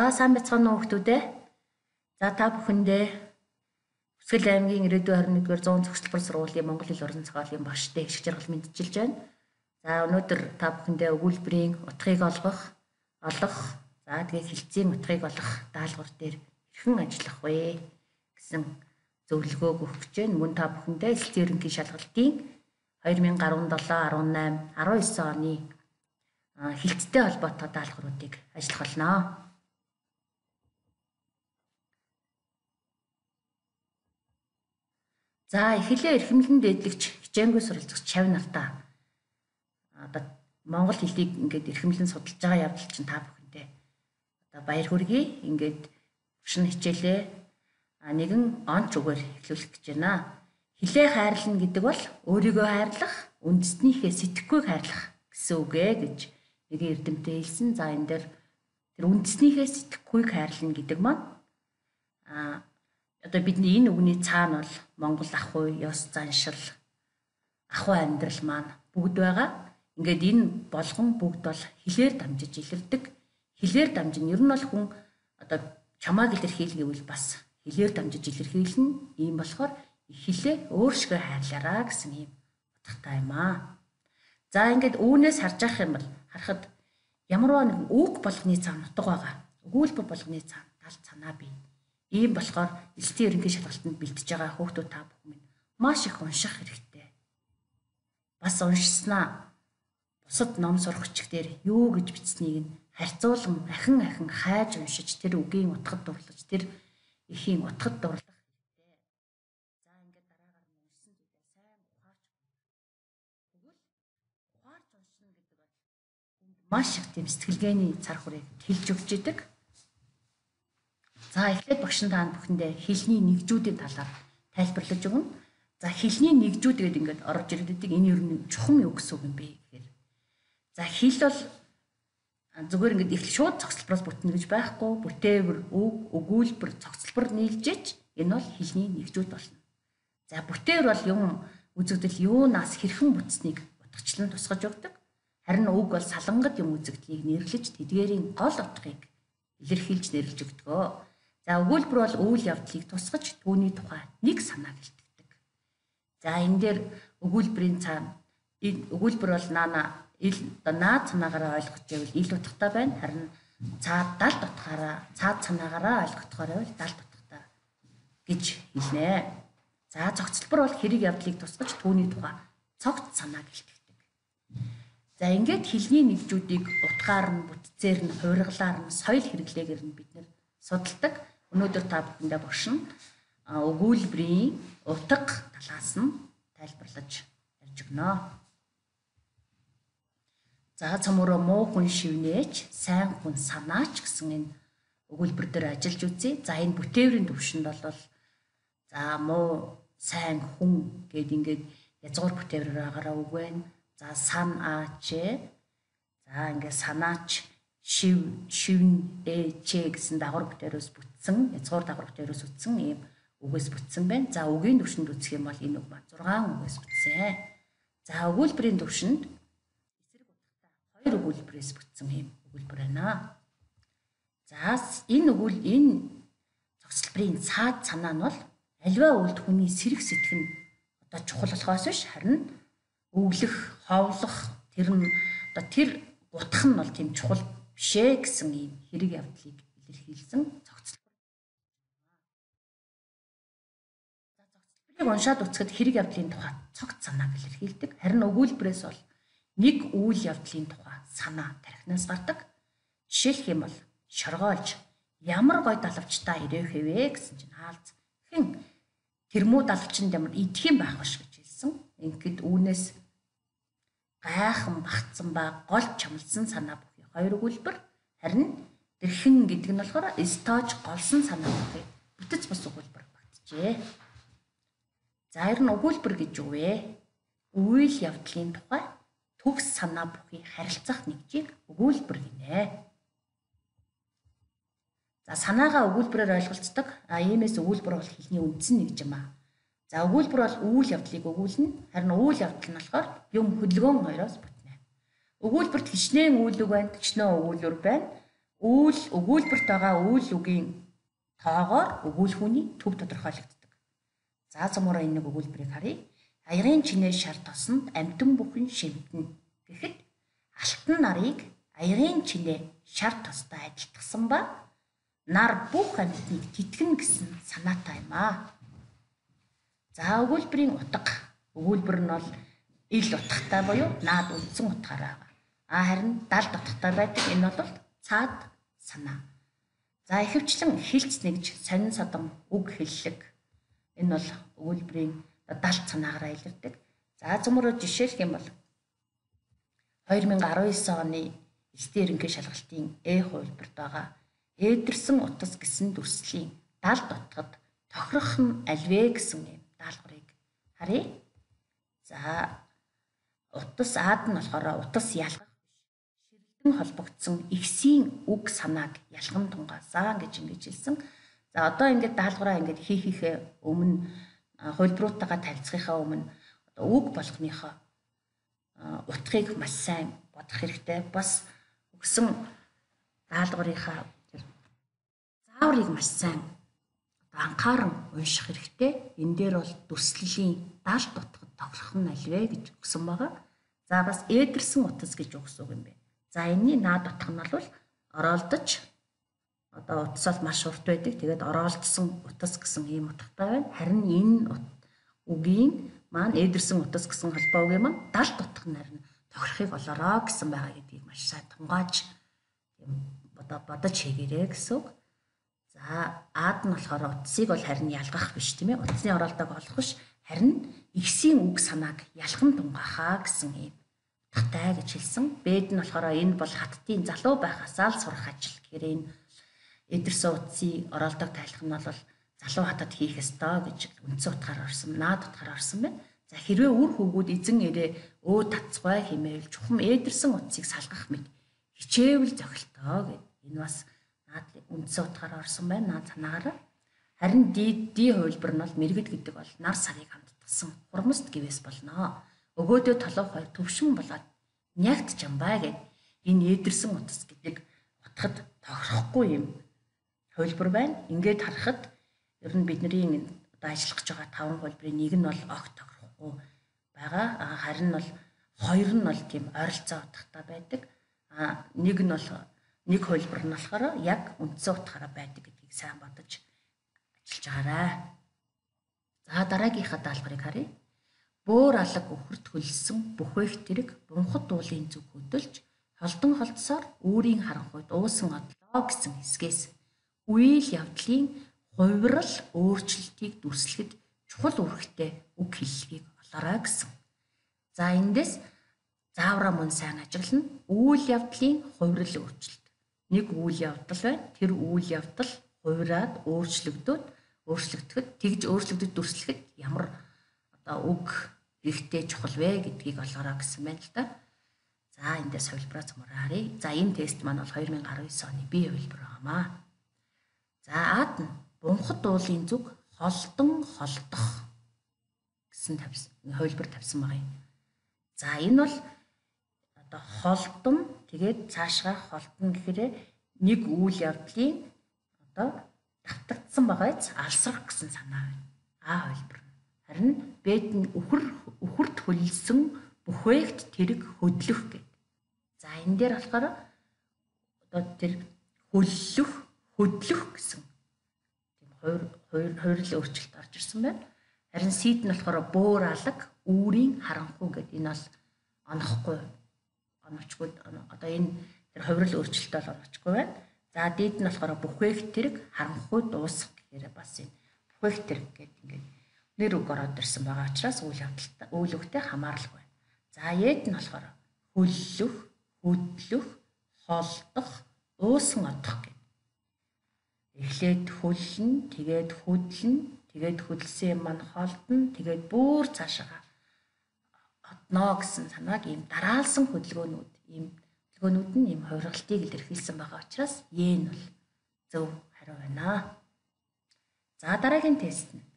За сайн бацгаана уу хүмүүдээ. За та бүхэндээ Хүсгэл аймгийн 91-р 100 цогцлбор сургуулийн Монгол хэл уран зохиолын багштай их жаргал мэдчилж байна. За өнөөдөр та бүхэндээ өгүүлбэрийн утгыг олгох, олох, за тэгээ хилцээний утгыг олох даалгавар дээр хэрхэн ажиллах вэ гэсэн зөвлөгөөг өгөх гэж байна. Мөн та бүхэндээ эсэлт ерөнхий шалгалтын 2017, 18, 19 оны хилцтэй холбоотой даалгавруудыг ажиллах болно. За эхлээ эрхэмлэн дээдлэгч хичээнгүй суралцагч Чав нартаа одоо монгол хэлийг ингээд эрхэмлэн судалж байгаа явдал чинь та бүхэндээ одоо баяр хүргэе. Ингээд шин хичээлээ нэгэн онч үгээр эхлүүлэх гэж байна. Хилээ хайрлна гэдэг бол өөрийгөө хайрлах, үндэснийхээ сэтгэхүйг хайрлах гэсэн үг ээ гэж нэг эрдэмтэд хэлсэн. За энэ дээр тэр үндэснийхээ сэтгэхүйг хайрлна гэдэг маань а одоо бидний энэ үгний цаана бол Монгол ах уй, ёс заншил, ах уй амьдрал маань бүгд байгаа. Ингээд энэ болгон бүгд бол хилээр дамжиж илэрдэг. Хилээр дамжин ер нь бол хүн одоо чамааг илэрхийлэх гэвэл бас хилээр дамжиж илэрхийлнэ. Ийм болохоор хилээ өөршгөө хайрлаараа гэсэн юм утгатай юм аа. За ингээд үүнээс харж ах юм бол харахад ямарваа нэг үг болгоны цаана утга байгаа. Өгүүлбэр болгоны цаана тал цанаа бий Ийм болохоор элтийн ерөнхий шалгалтанд бэлтэж байгаа хүүхдүүд та бүхэн минь маш их унших хэрэгтэй. Бас уншснаа бусад ном сурагч дээр юу гэж бичснийг нь харьцуулан ахин ахин хайж уншиж тэр үгийн утгад дурлаж тэр эхийн утгад дурлах хэрэгтэй. За ингээд дараагаар нь уншсан зүйлээ сайн ухаарч тэгвэл ухаарч уншина гэдэг бол маш их тийм сэтгэлгээний цар хүрээг хэлж өгч идэг. За эхлээд багш та бүхэндээ хэлний нэгжүүдийн талаар тайлбарлаж өгнө. За хэлний нэгжүүд гэдэг ингээд орж ирдэг. Энэ ер нь чухам юу гэсэн үг юм бэ гэхээр. За хэл бол зүгээр ингээд их шууд цогцлбороос бүтнэ гэж байхгүй. Бүтээвэр, үг, өгүүлбэр, цогцлбор нийлжээч энэ бол хэлний нэгжүүд болно. За бүтээвэр бол юм үзэгдэл юунаас хэрхэн бүтснийг утгачлан тусгаж өгдөг. Харин үг бол салангад юм үзэгдлийг нэрлэж тэдгээрийн гол утгыг илэрхийлж нэрлэж өгдөг. За өгүүлбэр бол үйл явдлыг тусгаж түүний тухай нэг санаа гэлтгдэг. За энэ дээр өгүүлбэрийн цаана өгүүлбэр бол наана ил оо наад санаагаараа ойлгох гэвэл ил утгатай байна. Харин цаад далд утгаараа цаад санаагаараа ойлгохоор бол далд утгатай гэж хэлнэ. За зохицлбор бол хэрэг явдлыг тусгаж түүний тухай цогц санаа гэлтгдэг. За ингээд хэлний нэгжүүдийг утгаар нь бүтцээр нь хуургалаар нь соёл хэрэглээгээр нь бид нэр судалдаг. Өнөөдөр та бүхэндээ бошин өгүүлбэрийн утга талаас нь тайлбарлаж ярьж өгнө. За цамураа муу хүн шивнээч, сайн хүн санаач гэсэн энэ өгүүлбэр дээр ажиллаж үзье. За энэ бүтээврийн төвшөнд бол за муу сайн хүн гэд ингээд язгуур бүтээврээр агараа үг байна. За сан аач. За ингээд санаач шив шивн ээчээ гэсэн дагвар бүтээрөөс бүтсэн язгуур дагвар бүтээрөөс үтсэн ийм үгээс бүтсэн байна. За үгийн төвшөнд үзэх юм бол энэ үг маань 6 үгээс бүтсэн. За өгүүлбэрийн төвшөнд эсрэг утгатай хоёр өгүүлбэрээс бүтсэн ийм өгүүлбэр байна. За энэ өгүүл энэ зохицлбарын цаад санаа нь бол альва үйлд хүний сэрэг сэтгэн одоо чухал болохоос биш харин өглөх, ховлох тэр нь одоо тэр утх нь бол тийм чухал бишээ гэсэн ийм хэрэг явдлыг илэрхийлсэн цогцлбор. За цогцлборыг уншаад үзэхэд хэрэг явдлын тухай цогц санааг илэрхийлдэг. Харин өгүүлбэрээс бол нэг үйл явдлын тухай санаа тархинаас гардаг. Жишээлх юм бол шоргоолж ямар гой далавчтай ирэх вэ гэсэн чинь хаалц. Хэн тэрмүү далавчнд ямар идэх юм байх биш гэж хэлсэн. Ингээд үүнээс гайхан багтсан ба гол чамлсан санаа хоёр өгүүлбэр харин тэрхэн гэдэг нь болохоор стож голсон санаа бүхий бүтэц бус өгүүлбэр багтжээ. За ер нь өгүүлбэр гэж юу вэ? Үйл явдлын тухай төгс санаа бүхий харилцах нэгжийг өгүүлбэр гинэ. За санаагаа өгүүлбэрээр ойлголцдог. А иймээс өгүүлбэр бол хэлний үндсэн нэгж юм аа. За өгүүлбэр бол үйл явдлыг өгүүлнэ. Харин үйл явдал нь болохоор юм хөдөлгөөн хоёроос Өгүүлбэрт хичнээн үйлэг байна, хичнээн өгүүлбэр байна. үйл өгүүлбэрт байгаа үйл үгийн тоогоор өгүүлхүүний төв тодорхойлогддог. За зумураа энэ нэг өгүүлбэрийг харъя. Аягын чинээ шар тосонд амтан бүхэн шимтэн гэхэд алтан нарыг аягын чинээ шар тостой ажилтгсан ба нар бүх амьтныг тэтгэн гэсэн санаатай юм аа. За өгүүлбэрийн утга. Өгүүлбэр нь бол ил утгатай буюу наад үндсэн утгаараа. А харин далд утгатай байдаг энэ бол цаад санаа. За ихэвчлэн хэлц нэгж сонин содон үг хэллэг. Энэ бол өгүүлбэрийн далд санаагаараа илэрдэг. За зөмөрөө жишээлх юм бол 2019 оны эсдийн ерөнхий шалгалтын Э хувилбарт байгаа ээдэрсэн утас гэсэн дүрслийн далд утгад тохирох нь альвэ гэсэн юм даалгаврыг харъя. За утас аад нь болохоор утас ялгах холбогдсон ихсийн үг санааг ялган тунгаасаа гэж ингэж хэлсэн. За одоо ингээд даалгавраа ингээд хийх хийхээ өмнө хувилбаруудтайгаа танилцахынхаа өмнө одоо үг болгоныхоо утгыг маш сайн бодох хэрэгтэй. Бас өгсөн даалгаврынхаа зааврыг маш сайн анхааран унших хэрэгтэй. Энэ дээр бол дүрслэлийн даалт утгад тохирох нь альвэ гэж өгсөн байгаа. За бас ээдэрсэн утас гэж өгсөн юм бэ. За энэний наад утга нь бол ороолдож одоо утас бол маш урт байдаг. Тэгээд ороолдсон утас гэсэн ийм утгатай байна. Харин энэ үгийн маань ээдэрсэн утас гэсэн холбоо үг юм. Далд утга нь харин тохирохыг болороо гэсэн байгаа гэдгийг маш сайн тунгааж тийм бодож хийгээрэй гэсэн үг. За аад нь болохоор утсыг бол харин ялгах биш тийм ээ. Утасны ороолтойг олох биш. Харин ихсийн үг санааг ялхан тунгаахаа гэсэн юм утгатай гэж хэлсэн. Бэд нь болохоор энэ бол хаттын залуу байхасаа л сурах ажил. Тэгэхээр энэ эдэрсэн утсыг оролдог тайлах нь бол залуу хатад хийх ёстой гэж үндсэн утгаар орсон, наад утгаар орсон байна. За хэрвээ үр хөвгүүд эзэн ирээ өө татцгай хэмээл чухам эдэрсэн утсыг салгах мэт хичээвэл зохилтоо гэд. Энэ бас наад үндсэн утгаар орсон байна. Наад санаагаар. Харин ди ди хувилбар нь бол мэрэгд гэдэг бол нар сарыг хамтдагсан хурмст гэвээс болно өгөөдөө толгой төвшин болоод нягт чамбаа гэд энэ ээдэрсэн утас гэдэг утгад тохирохгүй юм хувилбар байна. Ингээд харахад ер нь бидний одоо ажиллах гэж байгаа таван хувилбарын нэг нь бол огт тохирохгүй байгаа. Харин нь бол хоёр нь бол тийм ойролцоо утгатай байдаг. А нэг нь бол нэг хувилбар нь болохоор яг үндсэн утгаараа байдаг гэдгийг сайн бодож ажиллаж байгаарай. За дараагийнхаа даалгаврыг харъя. Бөөр алаг өхөрт хөлсөн бүхвэх тэрэг бунхад дуулын зүг хөдөлж холдон холдсоор үүрийн харанхуйд уусан одлоо гэсэн хэсгээс үйл явдлын хувирал өөрчлөлтийг дүрслэхэд чухал үүрэгтэй үг хэллэгийг олоорой гэсэн. За эндээс заавраа мөн сайн ажиглана. Үйл явдлын хувирал өөрчлөлт. Нэг үйл явдал байна. Тэр үйл явдал хувираад өөрчлөгдөд өөрчлөгдөхөд тэгж өөрчлөгдөж дүрслэхэд ямар үг ихтэй чухал вэ гэдгийг олоорой гэсэн байна л да. За эндээс хувилбараа цомороо харъя. За энэ тест маань бол 2019 оны бие хувилбар байгаамаа. За аад нь бунхад дуулын зүг холдон холдох гэсэн тавьсан хувилбар тавьсан байгаа юм. За энэ бол одоо холдон тэгээд цаашгаа холдон гэхээр нэг үйл явдлын одоо давтагдсан байгаач алсрах гэсэн санаа байна. А хувилбар. Харин бэд нь үхэр үхэрт хөлсөн бүхвэгт тэрэг хөдлөх гэдэг. За энэ дээр болохоор одоо тэр хөллөх, хөдлөх гэсэн тийм хоёр хоёр хоёрлын өөрчлөлт орж ирсэн байна. Харин сид нь болохоор бөөр алаг, үүрийн харанхуй гэдэг энэ бол онохгүй оновчгүй одоо энэ тэр хувирал өөрчлөлт бол оновчгүй байна. За дээд нь болохоор бүхвэх тэрэг харанхуй дуусах гэхээр бас энэ бүхвэх тэрэг гэдэг ингээд нэр үг ороод ирсэн байгаа учраас үйл явдалтай үйл өгтэй хамааралгүй. За яд нь болохоор хөллөх, хөдлөх, холдох, уусан одох гэдэг. Эхлээд хөллөн, тэгээд хөдлөн, тэгээд хөдлсөн юм маань холдно, тэгээд бүр цаашаа одно гэсэн санааг ийм дараалсан хөдөлгөөнүүд, ийм хөдөлгөөнүүд нь ийм хувиргалтыг илэрхийлсэн байгаа учраас Е нь бол зөв хариу байна. За дараагийн тест нь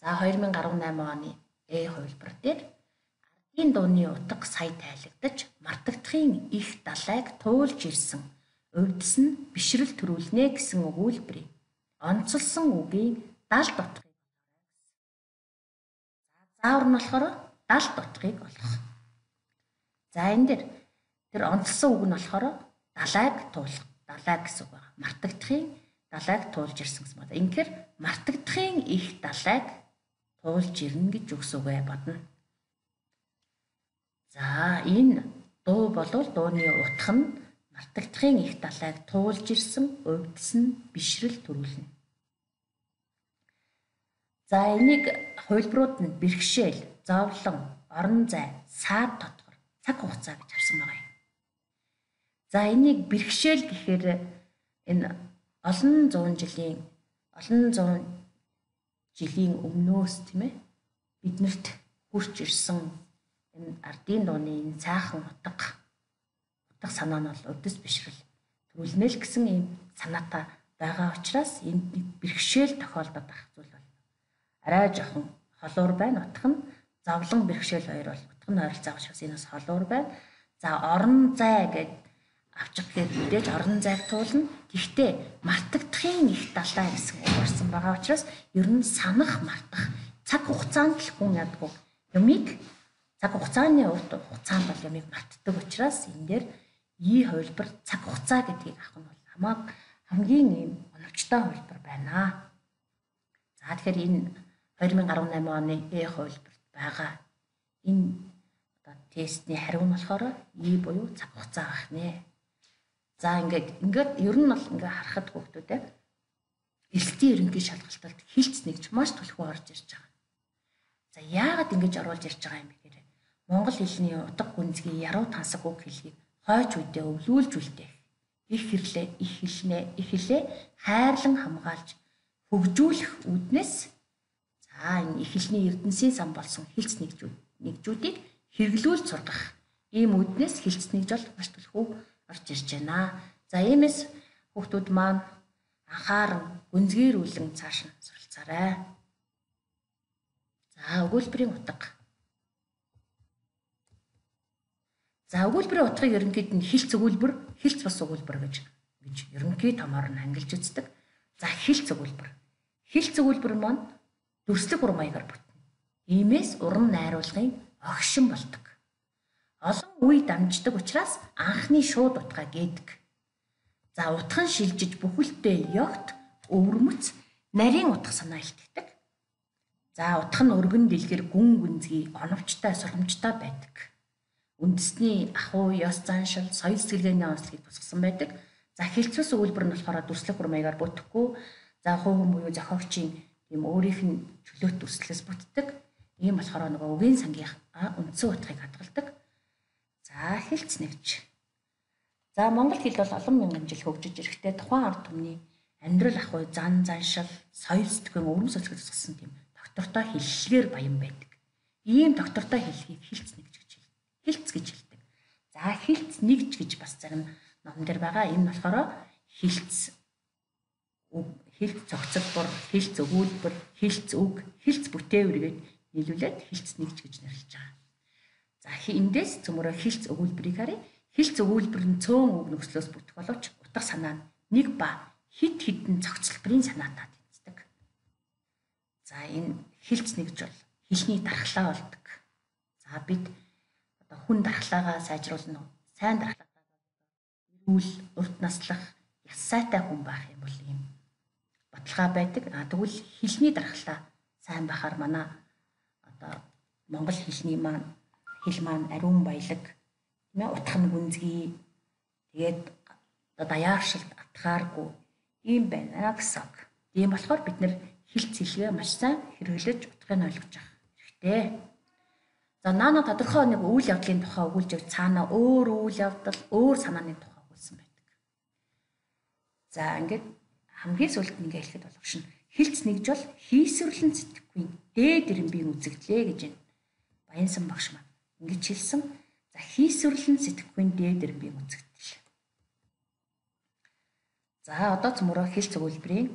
За 2018 оны Э хувилбар дээр ардын дууны утга сая тайлагдаж мартагдахын их далайг туулж ирсэн увдс нь бишрэл төрүүлнэ гэсэн өгүүлбэрийг онцолсон үгийн 70 утгыг заавар нь болохоор 70 утгыг олох. За энэ дэр тэр онцлсон үг нь болохоор далайг туулах. Далай гэсэн үг байна. Мартагдахын далайг туулж ирсэн гэсэн байна. Инхээр мартагдахын их далайг туулж ирнэ гэж үгсүгэ бодно. За энэ дуу болвол дууны утга нь мартагдахын их далайг туулж ирсэн увдс нь бишрэл төрүүлнэ. За энийг хувилбарууд нь бэрхшээл, зовлон, орон зай, саад тодгор, цаг хугацаа гэж авсан байгаа юм. За энийг бэрхшээл гэхээр энэ олон зуун жилийн олон зуун жилийн өмнөөс тийм ээ биднэрт хурж ирсэн энэ ардын дууны энэ цаахан утга утга санаа нь бол өдөс бишрэл төрүүлнэ л гэсэн ийм санаатай байгаа учраас энд нэг бэрхшээл тохиолдоод байх зүйл бол арай жоохон холуур байна. Утга нь завлан бэрхшээл хоёр бол утга нь ойролцоо учраас энэ бас холуур байна. За орон зай гэд гэхээр мэдээж орон зайг туулна. Гэхдээ мартагдахын их далай гэсэн үг орсон байгаа учраас ер нь санах мартах цаг хугацаанд л хүн ядгүй юмыг цаг хугацааны урт хугацаанд бол юмыг мартдаг учраас энэ дээр ий хувилбар цаг хугацаа гэдгийг авах нь бол хамаа хамгийн ийм оновчтой хувилбар байна. За тэгэхээр энэ 2018 оны Э хувилбарт байгаа энэ одоо тестний хариу нь болохоор И буюу цаг хугацаа байх нэ. За ингээд ингээд ер нь бол ингээ харахад хүүхдүүдээ эрсдийн ерөнхий шалгалтад хилц нэгж маш түлхүү орж ирж байгаа. За яагаад ингэж оруулж ирж байгаа юм бэ гэхээр Монгол хэлний утга гүнзгий яруу тансаг үг хэлхийг хойч үедээ өвлүүлж үлдээх. Их хэрлээ, их хэлнэ, их хэлээ хайрлан хамгаалж хөгжүүлэх үүднээс За энэ их хэлний эрдэнсийн сан болсон хилцс нэгжүүд нэгжүүдийг хэрэглүүл сургах ийм үднээс хилцс нэгж бол маш түлхүү орж ирж байна. За иймээс хүүхдүүд маань анхааран гүнзгийрүүлэн цааш нь суралцаарай. За өгүүлбэрийн утга. За өгүүлбэрийн утгыг ерөнхийд нь хилц өгүүлбэр, хилц бас өгүүлбэр гэж гэж ерөнхий томоор нь ангилж үздэг. За хилц өгүүлбэр. Хилц өгүүлбэр маань дүрслэг ур маягаар бүтнэ. Иймээс уран найруулгын огшин болдог. Олон үе дамждаг учраас анхны шууд утгаа гээдэг. За утхан шилжиж бүхэлдээ ёгт өвөрмөц нарийн утга санаа илтгэдэг. За утх нь өргөн дэлгэр гүн гүнзгий оновчтой сургамжтай байдаг. Үндэсний ахуй, ёс заншил, соёл сэтгэлгээний онцлогийг тусгасан байдаг. За хилцүүс өгүүлбэр нь болохоор дүрслэх хур маягаар бүтэхгүй. За хувь хүн буюу зохиогчийн ийм өөрийнх нь чөлөөт дүрслэлээс бүтдэг. Ийм болохоор нөгөө үгийн сангийн үндсэн утгыг хадгалдаг. За хэлц нэгж. За монгол хэл бол олон мянган жил хөгжиж ирэхдээ тухайн ард түмний амьдрал ахуй, зан заншил, соёл сэтгэн өвөрм соцгод тусгасан тийм доктортой хэллэгээр баян байдаг. Ийм доктортой хэлхийг хэлц нэгж гэж хэлдэг. Хэлц гэж хэлдэг. За хэлц нэгж гэж бас зарим ном дээр байгаа. Энэ болохоор хэлц хэлц цогцлбор, хэлц өгүүлбэр, хэлц үг, хэлц бүтээвэргээд нийлүүлээд хэлц нэгж гэж нэрлэж байгаа. За эндээс цөмөрөө хэлц өгүүлбэрийг харъя. Хэлц өгүүлбэр нь цөөн үг нөхцлөөс бүтэх боловч утга санаа нь нэг ба хид хідэн цогцлборын санаатаа тэнцдэг. За энэ хэлц нэгж бол хэлний дархлаа болдог. За бид одоо хүн дархлаагаа сайжруулна уу? Сайн дархлаагаа эрүүл, урт наслах, яс сайтай хүн байх юм бол ийм баталгаа байдаг. А тэгвэл хэлний дархлаа сайн бахаар манай одоо монгол хэлний маань хэл маань ариун баялаг тийм ээ утхан гүнзгий тэгээд одоо даяаршилт атгааргүй ийм байна гэсэн. Тийм болохоор бид нэр хэлц хэлгээ маш сайн хэрэглэж утгыг ойлгож авах хэрэгтэй. За наана тодорхой нэг үйл явдлын тухай өгүүлж яв цаана өөр үйл явдал өөр санааны тухай өгүүлсэн байдаг. За ингээд хамгийн сүүлд ингээ хэлэхэд болгош нь хилц нэгж бол хийсвэрлэн сэтгэхгүй дээд ирэмбийн үзэгдлээ гэж байна. Баянсан багш маань ингэж хэлсэн. За хийсвэрлэн сэтгэхгүй дээд ирэмбийн үзэгдэл. За одоо цөмөрөө хилц өгүүлбэрийн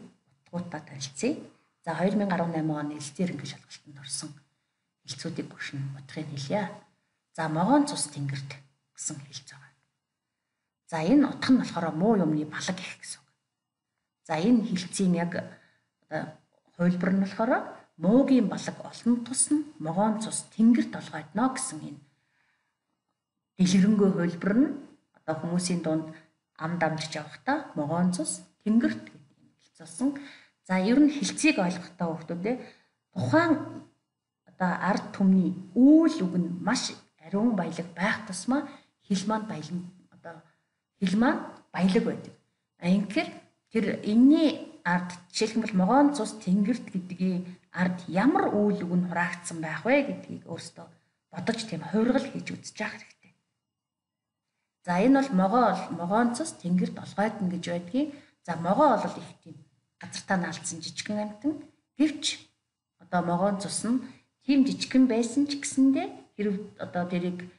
утгуудаа танилцъя. За 2018 оны элдээр ингээ шалгалтанд орсон хилцүүдийг нь утгыг хэлье. За могоон цус тэнгэрт гэсэн хэлц байгаа. За энэ утга нь болохоор муу юмны балаг гэх гэсэн. За энэ хилцийн яг одоо хувилбар нь болохоор муугийн балаг олон тусна могоон цус тэнгэр толгойдно гэсэн энэ дэлгэрэнгүй хувилбар нь одоо хүмүүсийн дунд ам дамжиж явахдаа могоон цус тэнгэрт гэдэг юм хэлцүүлсэн. За ер нь хилцийг ойлгохтой хүмүүдээ тухайн одоо ард түмний үйл үг нь маш ариун баялаг байх тусмаа хэл маань баялаг одоо хэл маань баялаг байдаг. А инхээр тэр энэний ард жишээлбэл могоон цус тэнгэрт гэдгийг ард ямар үйл үг нь хураагдсан байх вэ гэдгийг өөртөө бодож тийм хувиргал хийж үзэж явах хэрэгтэй. За энэ бол могоо могоон цус тэнгэрт олгойдно гэж байдгийг. За могоо бол их тийм газартаа наалцсан жижигхэн амтан гэвч одоо могоон цус нь тийм жижигхэн байсан ч гэсэндээ хэрв одоо тэрийг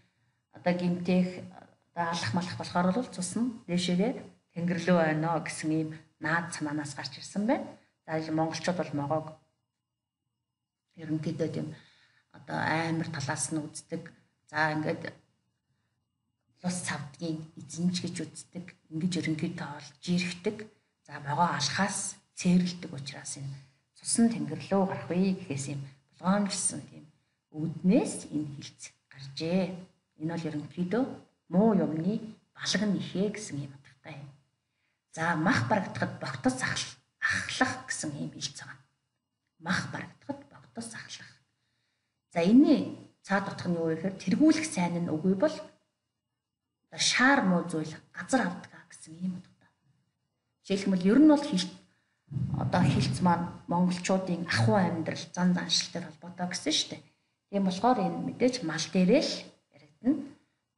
одоо гимтэх одоо алах малах болохоор бол цус нь дээшээрээ тэнгэрлөө байна гэсэн ийм наад санаанаас гарч ирсэн байна. За монголчууд бол могоог ерөнхийдөө тийм одоо амар талаас нь үздэг. За ингээд лус цавдгийн эзэмж гэж үздэг. Ингэж ерөнхийдөө олж ирхдэг. За могоо алхаас цэрлдэг учраас энэ цусан тэнгэр рүү гарах вэ гэхээс юм болгоомжсон тийм үүднээс энэ хилц гаржээ. Энэ бол ерөнхийдөө муу юмны балаг нь ихээ гэсэн юм утгатай юм. За мах барагдахад богтос ахлах гэсэн юм хэлц байгаа. Мах барагдахад богтос ахлах. За энэний цаад утга нь юу вэ гэхээр тэргүүлэх сайн нь үгүй бол шаар муу зүйл газар авдаг гэсэн юм утгатай. Жишээлбэл ер нь бол хилт одоо хилцс маань монголчуудын ахуй амьдрал зан заншилтай холбоотой гэсэн шүү дээ. Тийм болохоор энэ мэдээж мал дээрээ л яригдана.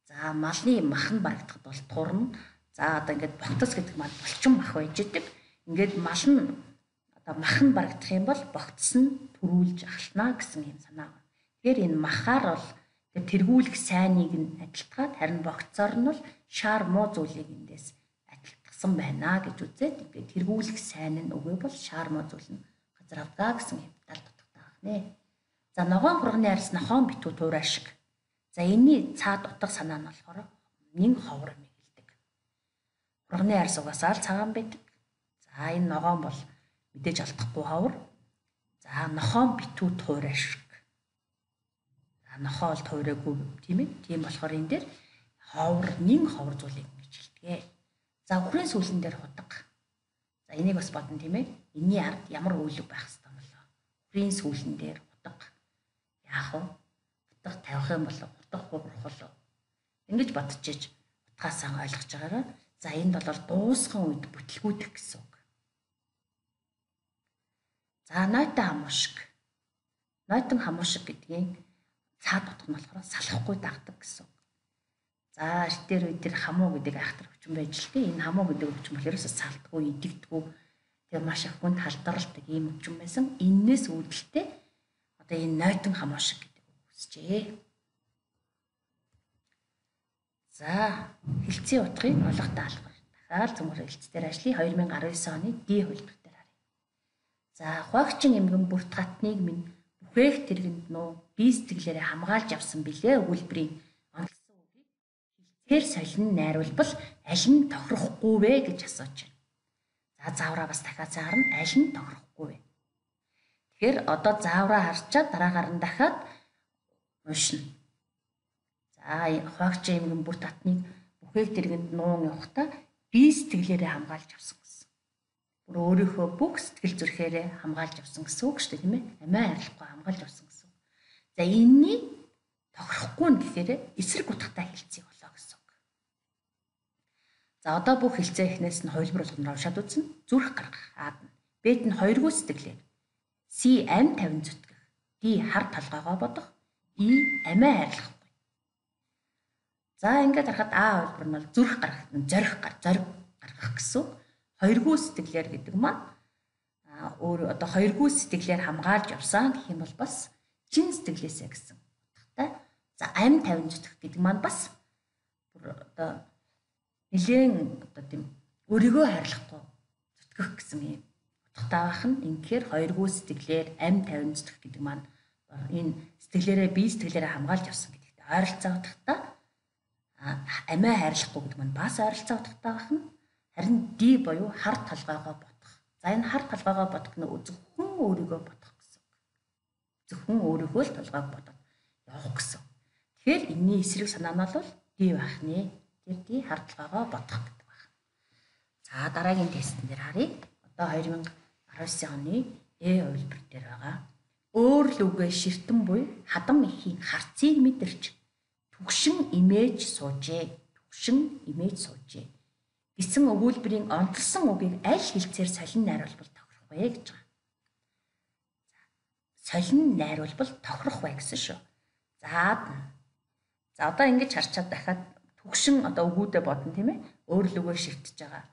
За малны мах нь барагдахад бол турна. За одоо ингээд богтос гэдэг маань булчин мах байж идэг. Ингээд мал нь одоо мах нь барагдах юм бол богтос нь төрүүлж ахална гэсэн юм санаа байна. Тэгэхээр энэ махаар бол тэргүүлэх сайныг нь адилтгаад харин богцоор нь бол шаар муу зүйлийг эндээс авсан байна гэж үзээд тэргүүлэх сайн нь үгүй бол шаар мозул нь газар авдгаа гэсэн хэмтэл дутагтай байх нэ. За ногоон хурганы арьс нохон битүү туурай шиг. За энэний цаад утга санаа нь болохоор нэг ховор юм хэлдэг. Хурганы арьс угаасаа л цагаан байдаг. За энэ ногоон бол мэдээж алдахгүй ховор. За нохон битүү туурай шиг. За нохоо бол туурайгүй тийм ээ. Тийм болохоор энэ дээр ховор нэг ховор зүйлийг гэж хэлдэг. За үхрийн сүүлэн дээр худаг. За энийг бас бодно тийм ээ. Энийний ард ямар үйлэг байх хэвээр болоо. Үхрийн сүүлэн дээр худаг. Яах вэ? Утга тавих юм болоо. Утгахгүй бурхал. Ингэж бодчихэж утгаасаа ойлгож байгаараа. За энд бол дуусхан үед бүтлгүүдэх гэсэн үг. За нойтон хамуушиг. Нойтон хамуушиг гэдгийг цаад утга нь болохоор салахгүй дагдаг гэсэн. За эртээр үед тэр хамуу гэдэг айхтар өвчин байж л тээ. Энэ хамуу гэдэг өвчин бол ерөөсөө салтгүй, идэгдгүй. Тэгээ маш их хүнд халдварлдаг ийм өвчин байсан. Иннээс үүдэлтэй одоо энэ нойтон хамуу шиг гэдэг үсчээ. За хилцээ утгыг олох даалгавар. Дахиад цөмөр хилцээр ажлын 2019 оны дээр харъя. За хуагчин эмгэн бүрт гатныг минь бүхээх тэргэнд нөө бие сэтгэлээрээ хамгаалж авсан билээ өгүүлбэрийн Тэр солин найруулбал аль нь тохирохгүй вэ гэж асууж байна. За заавраа бас дахиад заарна аль нь тохирохгүй вэ? Тэгэхээр одоо заавраа харчаад дараагаар нь дахиад уншина. За хуагч эмгэн бүр татныг бүхээг тэргэнд нуун явахдаа бие сэтгэлээрээ хамгаалж авсан өөрийнхөө бүх сэтгэл зүрхээрээ хамгаалж авсан гэсэн үг шүү дээ тийм ээ. Амиа арилахгүй хамгаалж авсан гэсэн. За энэний тохирохгүй нь гэхээр эсрэг утгатай хэлцээ За одоо бүх хилцээ ихнээс нь хувилбар болгоноор уншаад үзнэ. Зүрх гаргах аад нь. Бэд нь хоёргүй сэтгэлээр. С ам 50 зүтгэх. Д хар талгайгаа бодох. И амиа хайрлахгүй. За ингээд харахад А хувилбар нь бол зүрх гаргах зорих гар зориг гаргах гэсэн. Хоёргүй сэтгэлээр гэдэг маань өөр одоо хоёргүй сэтгэлээр хамгаалж явсан гэх юм бол бас чин сэтгэлээсээ гэсэн утгатай. За ам 50 зүтгэх гэдэг маань бас одоо нэлээд одоо тийм өөрийгөө хайрлахгүй зүтгэх гэсэн юм утгатай байх нь инхээр хоёргүй сэтгэлээр ам 50 зүтгэх гэдэг маань энэ сэтгэлээрээ бие сэтгэлээрээ хамгаалж явсан гэдэгт ойролцоо утгатай амиа хайрлахгүй гэдэг нь бас ойролцоо утгатай байна. Харин ди буюу хар талгайгаа бодох. За энэ хар талгайгаа бодох нь зөвхөн өөрийгөө бодох гэсэн үг. Зөвхөн өөрийгөө л талгайг бодоод явах гэсэн. Тэгэхээр энэний эсрэг санаа нь бол ди байх нэ. Тэр ди хар талгайгаа бодох гэдэг байна. За дараагийн тестэн дээр харъя. Одоо 2019 оны Э хувилбар дээр байгаа. Өөр лүгээ ширтэн буй хадам ихийн харцыг мэдэрч түгшин имэж суужээ. Түгшин имэж суужээ. Гэсэн өгүүлбэрийн онцлсон үгийг аль хэлцээр солин найруулбал тохирох вэ гэж байгаа. Солин найруулбал тохирох вэ гэсэн шүү. За За одоо ингэж харчаад дахиад түгшин одоо өгүүдэ бодно тийм ээ. Өөр лүгээр шивтэж байгаа.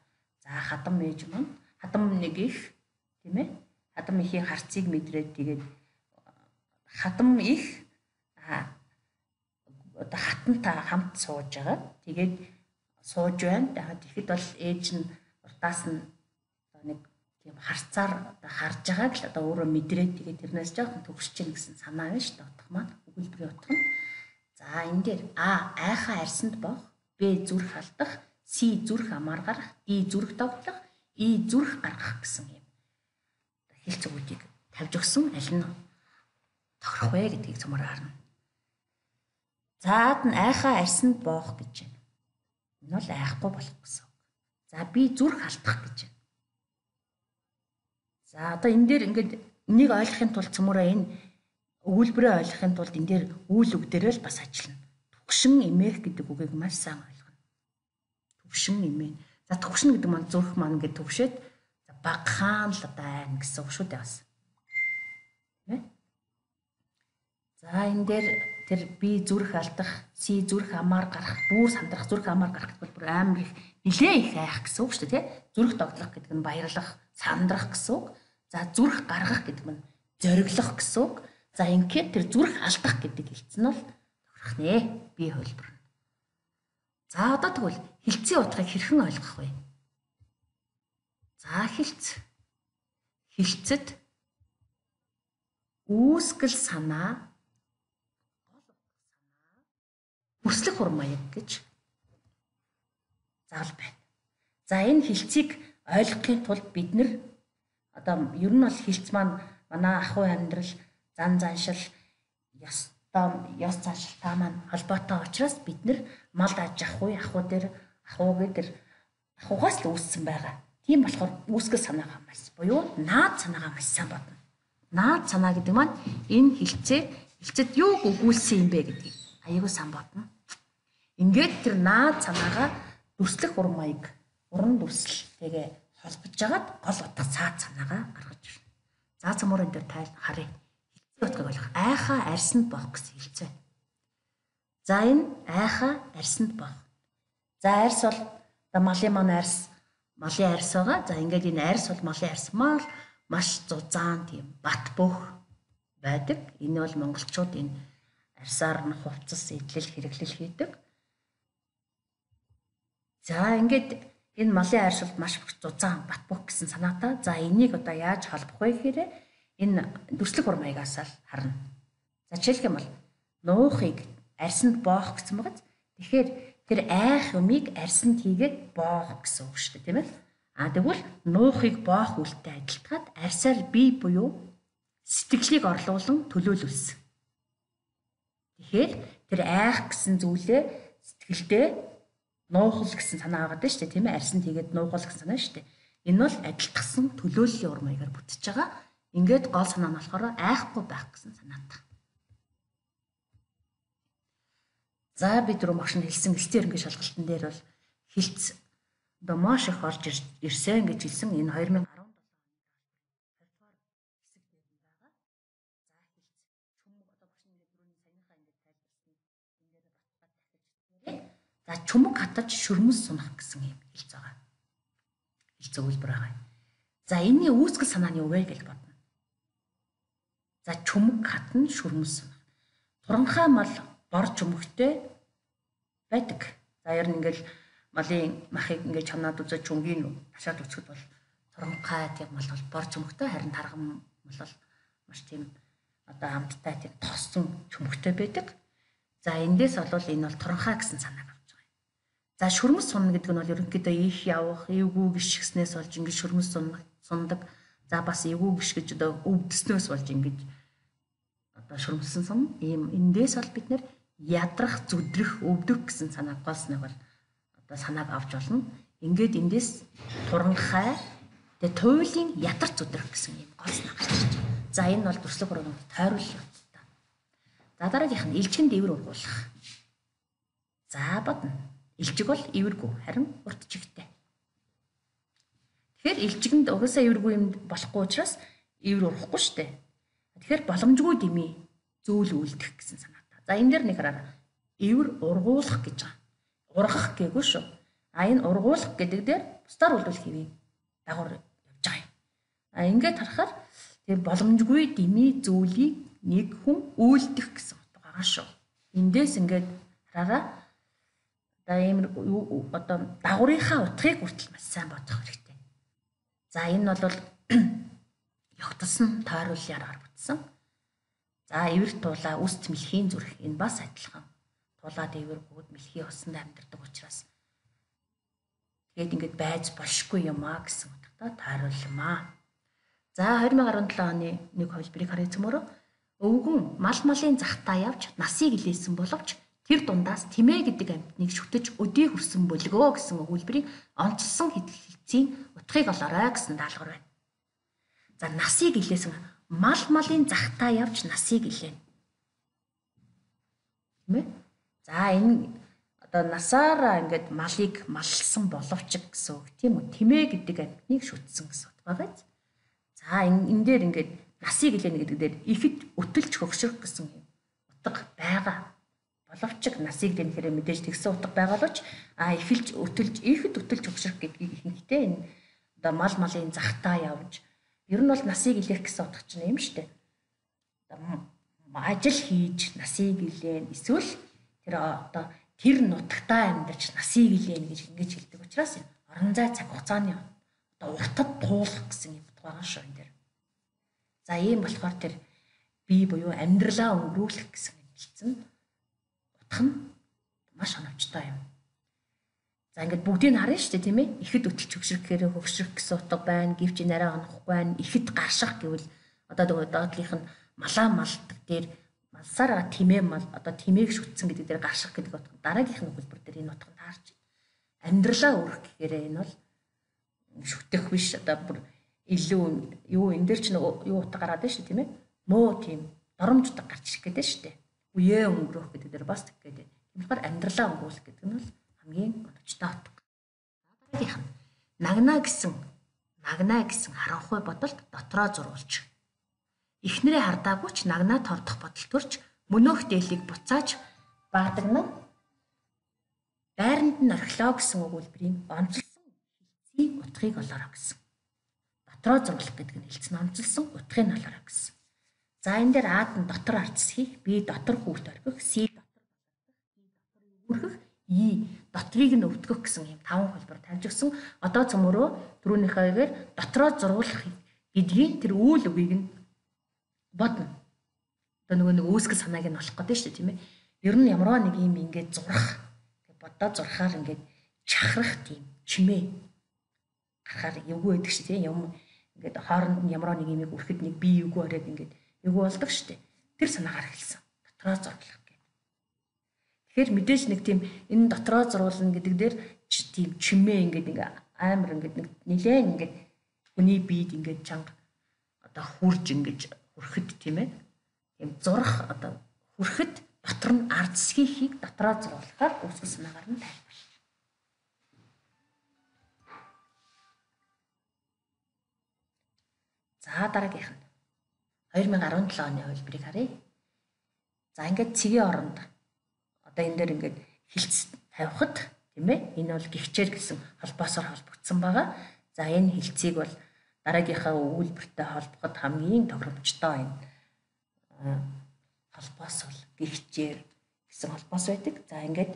За хадам ээж маань хадам нэг их тийм ээ. Хадам ихийн харцыг мэдрээд тэгээд хадам их одоо хатантаа хамт сууж байгаа. Тэгээд сууж байна. Тэгээд тэгэхэд бол ээж нь уртаас нь одоо нэг тийм харцаар одоо харж байгааг л одоо өөрөө мэдрээд тэгээд тэрнээс жоохон төгсөж чинь гэсэн санаа байна шүү дээ. Утга маань өгүүлбэрийн утга нь. За энэ дээр А айхаа арсанд бох, Б зүрх алдах, С зүрх амаар гарах, Д зүрх тогтлох, И зүрх гаргах гэсэн юм. Хэлц өгүүдийг тавьж өгсөн аль нь тохирох вэ гэдгийг цөмөр харна. Заад нь айхаа арсанд боох гэж байна. Энэ бол айхгүй болох гэсэн үг. За би зүрх алдах гэж байна. За одоо энэ дээр ингээд энийг ойлгохын тулд цөмөрөө энэ өгүүлбэрээ ойлгохын тулд энэ дээр үйл үг дээрээ л бас ажиллана. Түгшин эмээх гэдэг үгийг маш сайн ойлгоно. Түгшин эмээ. За түгшин гэдэг маань зүрх маань ингээд төвшөөд багхаан л одоо айн гэсэн үг шүү дээ бас. За энэ дээр тэр би зүрх алдах, си зүрх амаар гарах, бүр сандрах, зүрх амаар гарах гэдэг бүр амар их нилээ их айх гэсэн үг шүү дээ, тэ? Зүрх тогтлох гэдэг нь баярлах, сандрах гэсэн үг. За зүрх гаргах гэдэг нь зориглох гэсэн үг. За ингээд тэр зүрх алдах гэдэг хэлцэн нь бол тохирох нэ. Би хөлбөр. За одоо тэгвэл хилцээ утгыг хэрхэн ойлгох вэ? За хилцээ. Хилцэд үүсгэл санаа өрслөх урмаяг гэж заал байна. За энэ хилцийг ойлгохын тулд бид нэр одоо ер нь бол хилц маань манай ахуй амьдрал зан заншил ёстой ёс заншилтай маань холбоотой учраас бид нар мал аж ахуй ахуй дээр ахуй гэдэг ахугаас л үүссэн байгаа. Тийм болохоор үүсгэл санаагаа маш буюу наад санаагаа маш сайн бодно. Наад санаа гэдэг маань энэ хилцээ хилцэд юу өгүүлсэн юм бэ гэдгийг аягүй сан бодно. Ингээд тэр наад санаагаа дүрслэх уран маяг, уран дүрслэлтэйгээ холбож жагаад гол утга цаад санаагаа гаргаж ирнэ. За цамуурын дээр тайл харъя утгыг ойлгох. Айхаа арсанд бох гэсэн хэлцээ. За энэ айхаа арсанд бох. За арс бол малын маань арс, малын арс байгаа. За ингээд энэ арс бол малын арс мал маш зузаан тийм бат бөх байдаг. Энэ бол монголчууд энэ арсаар нь хувцас идэл хэрэглэл хийдэг. За ингээд энэ малын бол маш зузаан бат бөх гэсэн санаатай. За энийг одоо яаж холбох вэ гэхээр энэ дүрслэх ур маягаас л харна. За жишээлх юм бол нуухыг арсанд боох гэсэн байгаа. Тэгэхээр тэр айх юмыг арсанд хийгээд боох гэсэн үг шүү дээ, тийм ээ. А тэгвэл нуухыг боох үлтэй адилтгаад арсаар бие буюу сэтгэлийг орлуулан төлөөлүүлсэн. Тэгэхээр тэр айх гэсэн зүйлээ сэтгэлдээ нуухал гэсэн санаа байгаа дээ шүү дээ, тийм ээ. Арсанд хийгээд нуухал гэсэн санаа шүү дээ. Энэ бол адилтгсан төлөөллийн ур маягаар бүтэж байгаа. Ингээд гол санаа нь болохоор айхгүй байх гэсэн санаатай. За бид рүү магш нь хэлсэн элцээр ингээд шалгалтын дээр бол хилцодоо маш их орж ирсэн гэж хэлсэн энэ 2017 За чүмэг хатаж шүрмэс сунах гэсэн юм хэлц байгаа. Хэлц өгүүлбэр байгаа. За энэний үүсгэл санаа нь юу вэ гэж бодно. За чүмэг хатан шүрмэс. Туранхай мал бор чүмэгтэй байдаг. За ер нь ингээл малын махыг ингээд чамнаад үзэж чүнгийн ташаад үзэхэд бол туранхай тийм мал бол бор чүмэгтэй харин тарган мал бол маш тийм одоо амттай тийм тоссон чүмэгтэй байдаг. За эндээс олвол энэ бол туранхай гэсэн юм. За шүрмэс сунна гэдэг нь бол ерөнхийдөө их явах, эвгүй гიშгснээс болж ингэж шүрмэс сунна сундаг. За бас эвгүй гიშ гэж одоо өвдөснөөс болж ингэж одоо шүрмэсэн сум ийм эндээс бол бид нэр ядрах, зүдрэх, өвдөх гэсэн санааг голсныг бол одоо санааг авч олно. Ингээд эндээс туранхай тэгээ туйлын ядар зүдрэх гэсэн ийм гол санаа гарч ирж байна. За энэ бол дүрслэг ургамд тойруулах явц та. За дараагийнх нь элчин дээвэр ургуулах. За бодно. Илжиг бол эвэргүй харин урт чигтэй. Тэгэхээр илжигэнд угаасаа эвэргүй юм болохгүй учраас эвэр урахгүй шүү дээ. Тэгэхээр боломжгүй дэмий зөөл үлдэх гэсэн санаатай. За энэ дэр нэг хараа эвэр ургуулах гэж байгаа. Ургах гээгүү шүү. А энэ ургуулах гэдэг дээр бусдаар үлдвэл хэвээ дагавар явж байгаа юм. А ингээд харахаар тэг боломжгүй дэмий зөөлийг нэг хүн үйлдэх гэсэн утга байгаа шүү. Эндээс ингээд хараараа одоо ийм одоо дагварынхаа утгыг хүртэл маш сайн бодох хэрэгтэй. За энэ бол ёгтсон тойруулын аргаар бүтсэн. За эвэр туулаа үст мэлхийн зүрх энэ бас адилхан. Туулаад эвэр бүгд мэлхийн усанд амьдардаг учраас тэгээд ингээд байж болшгүй юм а гэсэн утгатай тойруулмаа. За 2017 оны нэг хувилбарыг харъя цөмөрөө өвгөн мал малын захтаа явж насыг илээсэн боловч тэр дундаас тэмээ гэдэг амьтныг шүтэж өдий хүрсэн бөлгөө гэсэн өгүүлбэрийг онцлсон хэлцийн утгыг олоорой гэсэн даалгавар байна. За насыг илээсэн мал малын захтаа явж насыг илээн. Тэ мэ? За энэ одоо насаараа ингээд малыг малсан боловч гэсэн үг тийм үү? Тэмээ гэдэг амьтныг шүтсэн гэсэн утга байж. За энэ дээр ингээд насыг илээн гэдэг дээр ихэд өтөлж хөгшрөх гэсэн утга байгаа боловч насыг дэнхээр мэдээж тэгсэн утга байгаалууч а эхэлж өтөлж ихэд өтөлж өгшрөх гэдгийг ихэнхдээ энэ одоо мал малын захтаа явж ер нь бол насыг илээх гэсэн утга чинь юм шүү дээ. ажил хийж насыг илээн эсвэл тэр одоо тэр нутагтаа амьдарч насыг илээн гэж ингэж хэлдэг учраас орон зай цаг хугацааны одоо уртад туулах гэсэн юм байгаа шүү энэ дэр. За ийм болохоор тэр бие буюу амьдралаа өнгөрүүлэх гэсэн хэлсэн утга нь маш оновчтой юм. За ингээд бүгдийг харна шүү дээ тийм ээ. Ихэд өтөлч хөвшрөх гэхээр хөвшрөх гэсэн утга байна. Гэвч нарай онохгүй байна. Ихэд гарших гэвэл одоо доотлынх нь малаа малдаг дээр малсараа тимээ мал одоо тимээг шүтсэн гэдэг дээр гарших гэдэг утга. Дараагийнх нь өгүүлбэр дээр энэ утга таарч байна. Амьдралаа өрөх гэхээр энэ бол шүтэх биш одоо бүр илүү юу энэ дээр ч юу утга гараад байна шүү тийм ээ. Муу тийм доромж утга гарч ирэх гэдэг шүү дээ үеэ өнгөрөх гэдэг дээр бас тэг гэдэг. Тэгэхээр амьдралаа өнгөрүүлэх гэдэг нь бол хамгийн оновчтой утга. Дараагийнх нь нагна гэсэн нагна гэсэн харанхуй бодолд дотроо зурулж. Эхнэрээ хардаагүй ч нагнаа тордох бодол төрч мөнөөх дээлийг буцааж баадагна. Байранд нь орхилоо гэсэн өгүүлбэрийн онцлсон хэлцгийн утгыг олоорой гэсэн. Дотроо зурлах гэдэг нь хэлцэн онцлсон утгыг нь олоорой гэсэн. За энэ дээр аад нь дотор арцсхийг би дотор хүүрт орхих, си дотор үүрхэх, и дотрыг нь өвдгөх гэсэн юм таван хэлбэр тавьж өгсөн. Одоо цөмөрөө түрүүнийхээгээр дотроо зургуулах гэдгийг тэр үйл үгийг нь бодно. Одоо нөгөө нэг үүсгэл санааг нь олох гэдэг шүү дээ тийм ээ. Ер нь ямарваа нэг юм ингээд зурах. Тэг бодоо зурхаар ингээд чахрах тийм чимээ гарахаар эвгүй байдаг шүү тийм юм ингээд хооронд нь ямарваа нэг юм үрхэд нэг бие эвгүй ороод ингээд эвгүй болдог штеп. Тэр санаагаар хэлсэн. Дотроо зурлах гэдэг. Тэгэхээр мэдээж нэг тийм энэ дотроо зуруулна гэдэг дээр тийм чимээ ингээд ингээ амар ингээд нэг нилээн ингээд хүний биед ингээд чанга одоо хурж ингээд хүрхэд тийм ээ. Тийм зурах одоо хүрхэд дотор нь ард засгийнхийг дотроо зуруулахаар үүсгэл санаагаар нь тайлбар. За дараагийнх нь 2017 оны хувилбарыг харъя. За ингээд цэгийн оронд одоо энэ дээр ингээд хилцс тавихад тийм ээ энэ бол гихчээр гэсэн холбоосоор холбогдсон байгаа. За энэ хилцийг бол дараагийнхаа өгүүлбэртэй холбоход хамгийн тохиромжтой энэ холбоос бол гихчээр гэсэн холбоос байдаг. За ингээд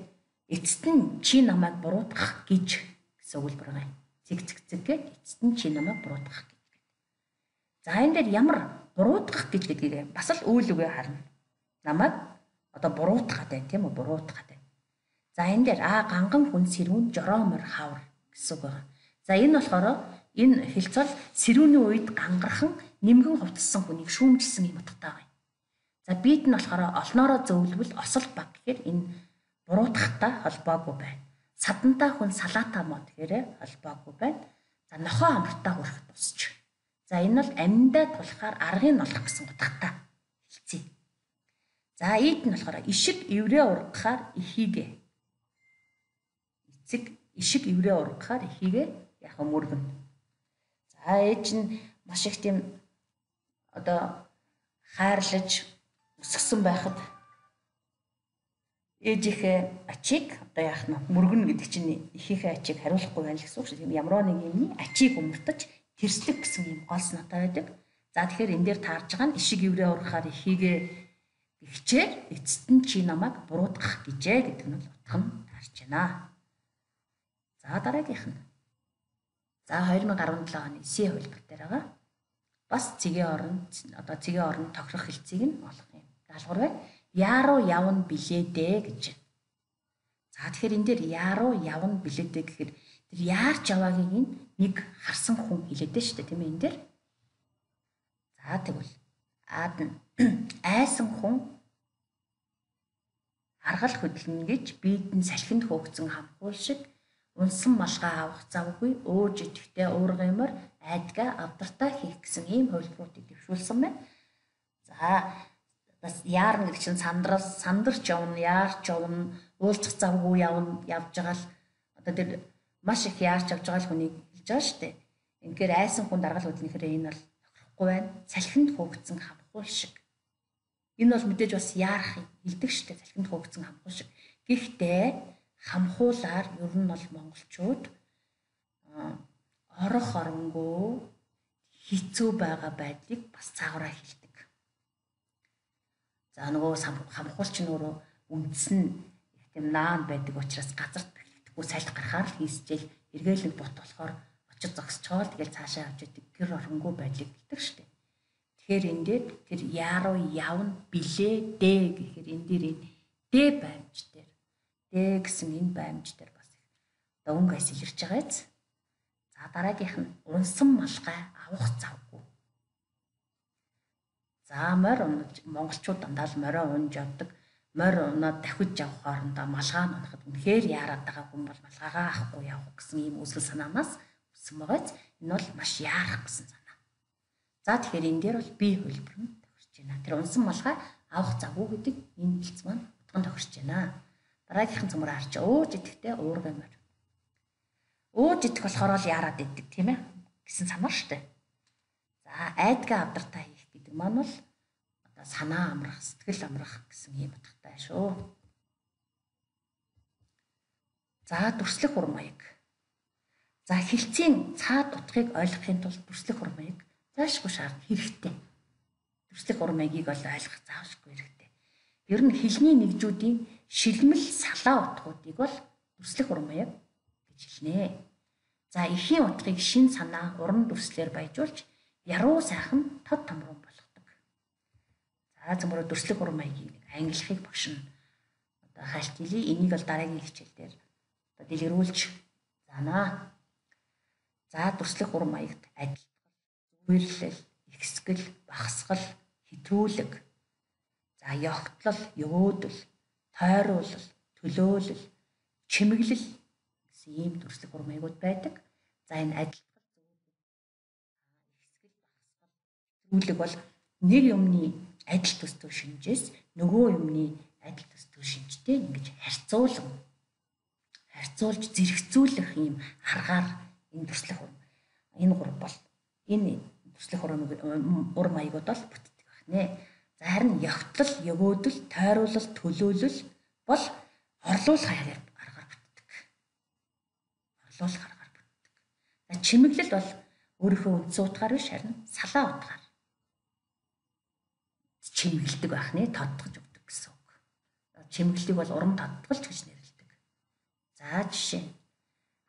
эцэст нь чи намайг буруутгах гэж гэсэн өгүүлбэр байгаа юм. Цэг цэг цэгээд эцэст нь чи намайг буруутгах гэж. За энэ дээр ямар буруутгах гэж гэдгийг бас л үйл үгээ харна. Намайг одоо буруутгаад байна тийм үү? Буруутгаад байна. За энэ дээр а ганган хүн сэрүүн жороомор хавар гэсэн үг байна. За энэ болохоор энэ хэлцэл сэрүүний үед гангархан нэмгэн хувцсан хүнийг шүүмжилсэн юм утгатай байна. За биед нь болохоор олноороо зөвлөвөл осол баг гэхээр энэ буруутгахтай холбоогүй байна. Садантай хүн салаатаа мод гэхээр холбоогүй байна. За нохоо амртаа хүрэхэд тусч. За энэ бол аминдаа тулахаар аргыг олох гэсэн утгатай хэлцээ. За ийд нь болохоор ишиг эврээ ургахаар ихийгэ. Эцэг ишиг эврээ ургахаар ихийгэ яг мөргөн. За ээж нь маш их тийм одоо хайрлаж өсгсөн байхад ээжийнхээ ачийг одоо яах нь мөргөн гэдэг чинь ихийнхээ ачийг хариулахгүй байна гэсэн үг шүү. Тийм ямар нэг юмний ачийг өмөртөж тэрслэг гэсэн юм гол санаатай байдаг. За тэгэхээр энэ дээр таарж байгаа нь ишиг эврээ ургахаар ихийгэ Игчээр эцэст нь чи намайг буруутгах гэжээ гэдэг нь утга нь тарж байна. За дараагийнх нь. За 2017 оны С хөлбөр дээр байгаа. Бас цэгийн орон одоо цэгийн орон тохирох хэлцийг нь олох юм. Даалгавар бай. Яаруу явна билээ дээ гэж. За тэгэхээр энэ дээр яаруу явна билээ дээ гэхээр тэр яарч яваагийн нэг харсан хүн хэлээд шүү дээ тийм ээ энэ дээр. За тэгвэл аад нь айсан хүн аргал хөдлөн гэж биед нь салхинд хөөгцөн хамхуул шиг унсан малгай авах завгүй өөж идэхтэй уургаймар айдгаа авдартай хийх гэсэн ийм хувилбаруудыг дэвшүүлсэн байна. За бас яарна гэдэг чинь сандрал сандарч явна, яарч явна, уулзах завгүй явна, явж байгаа л одоо тэр маш их яарч явж байгаа л хүнийг байгаа шүү дээ. Инхээр айсан хүн даргал хөдлөнөөр энэ бол тохирохгүй байна. Салхинд хөөгцөн хамхуул шиг Энэ бол мэдээж бас яарах хэлдэг штэ салхинд хөөгцөн хамхуу шиг. Гэхдээ хамхуулаар ер нь бол монголчууд орох оронгүй хэцүү байгаа байдлыг бас цаагаараа хэлдэг. За нөгөө хамхуулч нь өөрөө үндс нь их тийм наан байдаг учраас газар тэгтгүү салхи гарахаар л хийсчээл эргээлэг бот болохоор очиж зогсчоол тэгэл цаашаа авч идэг гэр оронгүй байдлыг хэлдэг штеп. Тэгэхээр энэ дээр тэр яаруу явна билээ дээ гэхээр энэ дээр энэ дээ баймж дээр дээ гэсэн энэ баймж дээр бас их одоо өнгө айс илэрч байгаа биз. За дараагийнх нь унсан малгай авах завгүй. За морь унаж монголчууд дандаа л морио унж явдаг. Морь унаад дахиж явах хоорондоо малгай унахад үнэхээр яарад байгаа хүн бол малгайгаа авахгүй явах гэсэн ийм үсгэл санаанаас үссэн байгааз энэ бол маш яарах гэсэн За тэгэхээр энэ дээр бол бие хөлбөр нь тохирч байна. Тэр унсан малгай авах завгүй гэдэг энэ хэлц маань утганд тохирч байна. Дараагийнхан цөмөр харж өөж идэхтэй уургамаар. Өөж идэх болохоор л яарад иддэг тийм ээ гэсэн санаа штэ. За айдгаа авдартай хийх гэдэг маань бол одоо санаа амрах, сэтгэл амрах гэсэн юм утгатай шүү. За дүрслэх ур маяг. За хилцийн цаад утгыг ойлгохын тулд дүрслэх ур маяг Заашгүй шаард хэрэгтэй. Төрслөх урмыгийг бол ойлгох заавшгүй хэрэгтэй. Ер нь хилний нэгжүүдийн шилмэл салаа утгуудыг бол төрслөх урмыг гэж хэлнэ. За эхийн утгыг шин санаа уран дүрслэлээр баяжуулж яруу сайхан тод томрон болгодог. За зөмөрө дүрслэх урмыгийг ангилахыг багш нь одоо хайлт хэлий. Энийг бол дараагийн хичээл дээр одоо дэлгэрүүлж заана. За дүрслэх урмыягт адил үерлэл, ихсгэл, багсгал, хэтрүүлэг. За ёгтлол, өвөөдөл, тойруулал, төлөөлөл, чимэглэл гэсэн ийм төрслөг урмыгууд байдаг. За энэ багсгал, хэтрүүлэг бол нэг юмны адил төстөө шинжээс нөгөө юмны адил төстөө шинжтэй ингэж харьцуулан харьцуулж зэрэгцүүлэх ийм аргаар энэ төслөх энэ гурав бол энэ төслөх ур маягууд бол бүтдэг байна. За харин явтлал, явөөдөл, тойруулал, төлөөлөл бол орлуулах аргаар бүтдэг. Орлуулах аргаар бүтдэг. Чимэглэл бол өөрийнхөө үндсэн утгаар биш харин салаа утгаар чимэглэдэг байх нэ тодтогч өгдөг гэсэн үг. Чимэглэлийг бол урам тодтолч гэж нэрлэдэг. За жишээ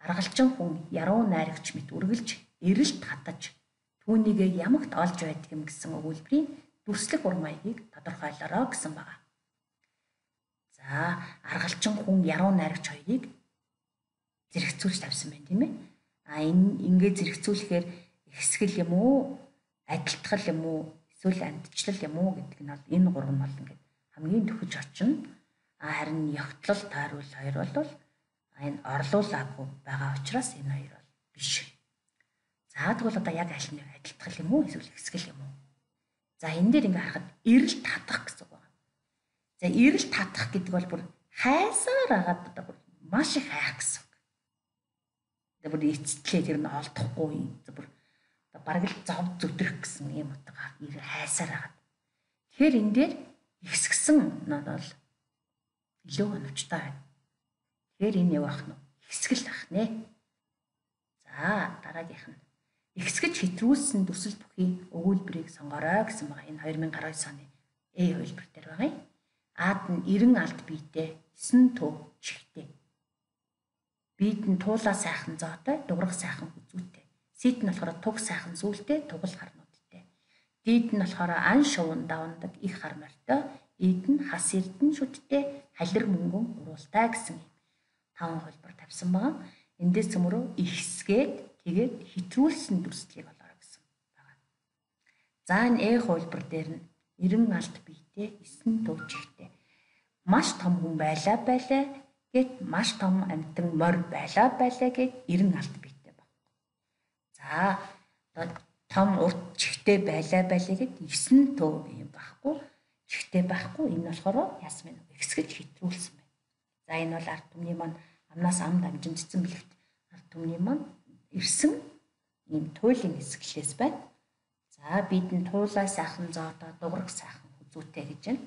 аргалчин хүн яруу найрагч мэт үргэлж эрэлт хатаж түүнийг ямагт олж байдаг юм гэсэн өгүүлбэрийн дүрслэх ур маягийг тодорхойлороо гэсэн байна. За аргалчин хүн яруу найрагч хоёрыг зэрэгцүүлж тавьсан байна тийм ээ. А энэ ингээд зэрэгцүүлэхээр ихсгэл юм уу, адилтгал юм уу, эсвэл андчлал юм уу гэдэг нь бол энэ гурав нь бол ингээд хамгийн төхөж очино. А харин ягтлал тойрвол хоёр бол энэ орлуулаагүй байгаа учраас энэ хоёр бол биш. За тэгвэл одоо яг аль нь адилтгал юм уу эсвэл ихсгэл юм уу? За энэ дээр ингээ харахад эрэл татах гэсэн үг байна. За эрэл татах гэдэг бол бүр хайсаар агаад одоо бүр маш их хайх гэсэн үг. Одоо бүр эцэтлээ тэр нь олдохгүй. Бүр одоо бараг л зов зүтрэх гэсэн юм утга эрэл хайсаар агаад. Тэгэхээр энэ дээр ихсгсэн нь бол илүү оновчтой байна. Тэгэхээр энэ явах нь ихсгэл ах нэ. За дараагийнх нь ихсгэж хэтрүүлсэн төсөл бүхий өгүүлбэрийг сонгорой гэсэн байгаа. Энэ 2019 оны Э хувилбар дээр байгаа юм. Аад нь 90 алт биетэй 9 төв чихтэй. Биед нь туулаа сайхан зоотой, дуграх сайхан хүзүүтэй. Сит нь болохоор туг сайхан сүултэй, тугал харнуудтай. Дид нь болохоор ан шуван давндаг их хар морьтой, ид нь хас эрдэн шүттэй, халир мөнгөн уруултай гэсэн юм. Таван хувилбар тавьсан байгаа. Эндээс цөмөрөө ихсгээд Тэгээд хитрүүлсэн дүрслэлийг олоорой гэсэн байгаа. За энэ э хувилбар дээр нь 90 алт биетэй 9 дуучихтэй. Маш том хүн байлаа байлаа гэд маш том амтан морь байлаа байлаа гэд 90 алт биетэй баг. За том урт чихтэй байлаа байлаа гэд 9 төв юм байхгүй. Чихтэй байхгүй энэ болохоор ясмын ихсгэж хитрүүлсэн байна. За энэ бол ард түмний маань амнаас ам дамжимдсан бэлэгт ард түмний маань ирсэн ийм туйлын хэсгэлээс байна. За бид нь туулаа сайхан зоодоо дуграг сайхан хүзүүтэй гэж байна.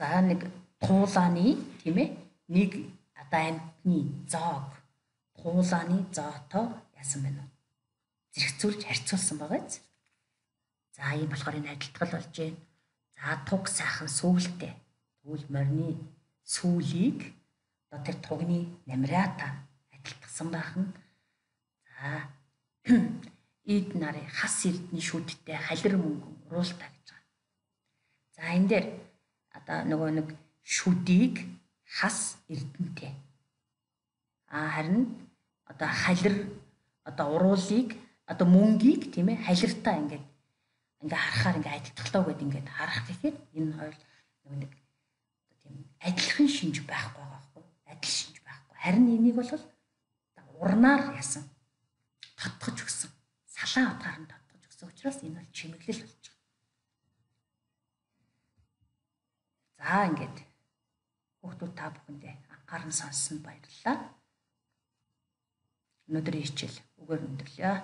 За нэг туулааны тийм ээ нэг одоо амьтны зоог туулааны зоотоо яасан байна уу? Зэрэгцүүлж харьцуулсан байгаа биз? За ийм болохоор энэ адилтгал болж байна. За туг сайхан сүүлтэй. Тэгвэл морины сүүлийг одоо тэр тугны намраата адилтгсан байх нь За ид нарын хас эрдний шүдтэй халир мөнгөн уруултаа гэж байгаа. За энэ дээр одоо нөгөө нэг шүдийг хас эрдэнтэй. А харин одоо халир одоо уруулыг одоо мөнгийг тийм ээ халиртаа ингээд ингээ харахаар ингээ адилтгалаа гэдээ ингээд харах гэхээр энэ хоёр нэг адилхан шинж байхгүй байхгүй адил шинж байхгүй харин энийг бол урнаар ясан татгаж өгсөн. Салаа утгаар нь татгаж өгсөн учраас энэ бол чимэглэл болж байгаа. За ингээд хүүхдүүд та бүхэндээ анхааран сонссонд баярлалаа. Өнөөдрийн хичээл үгээр өндөрлөө.